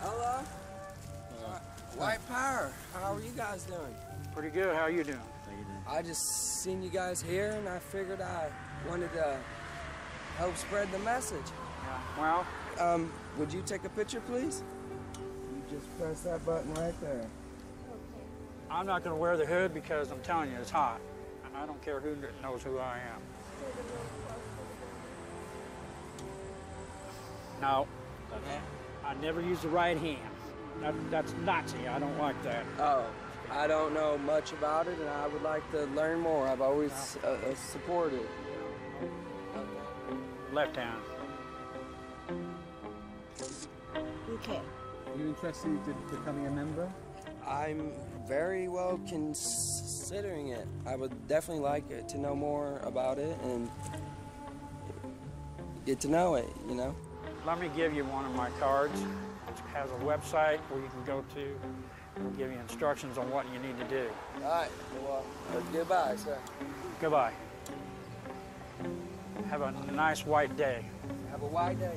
Hello. Uh, White Power. How are you guys doing? Pretty good. How are you doing? I just seen you guys here, and I figured I wanted to help spread the message. Yeah. Well, Um, would you take a picture, please? You just press that button right there. Okay. I'm not going to wear the hood because I'm telling you, it's hot. And I don't care who knows who I am. No. I never use the right hand. That, that's Nazi. I don't like that. Oh, I don't know much about it, and I would like to learn more. I've always uh, uh, supported. Left hand. Okay. Are you interested in becoming a member? I'm very well considering it. I would definitely like it to know more about it and get to know it, you know? Let me give you one of my cards. It has a website where you can go to. It'll give you instructions on what you need to do. All right, well, uh, goodbye, sir. Goodbye. Have a nice white day. Have a white day.